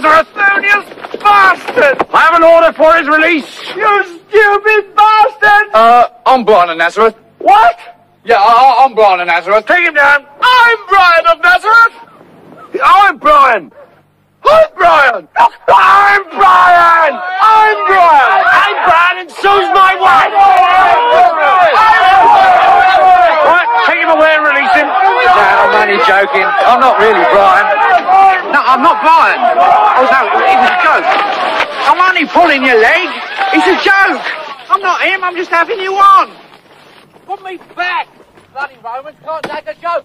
Nazareth! You bastard! I have an order for his release. You stupid bastard! Uh, I'm Brian of Nazareth. What? Yeah, I, I'm Brian of Nazareth. Take him down. I'm Brian of Nazareth! I'm Brian! I'm Brian! I'm Brian! I'm Brian! I'm Brian and so's my wife! Right, take him away and release him. No, I'm only joking. I'm not really Brian. No, I'm not Brian. Oh, no, it was a joke. I'm only pulling your leg. It's a joke. I'm not him. I'm just having you on. Put me back. Bloody Romans can't take a joke.